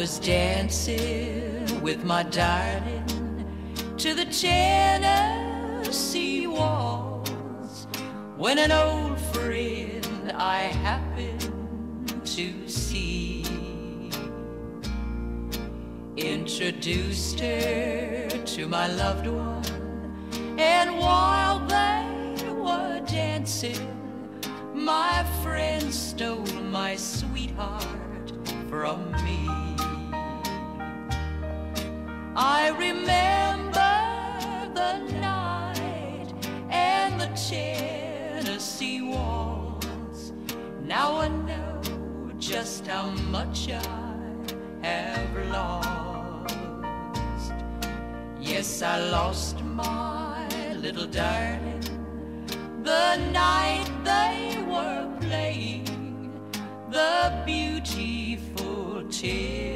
was dancing with my darling to the Tennessee waltz when an old friend I happened to see introduced her to my loved one, and while they were dancing, my friend stole my sweetheart from me. I remember the night and the Tennessee waltz. Now I know just how much I have lost. Yes, I lost my little darling the night they were playing the beauty 起。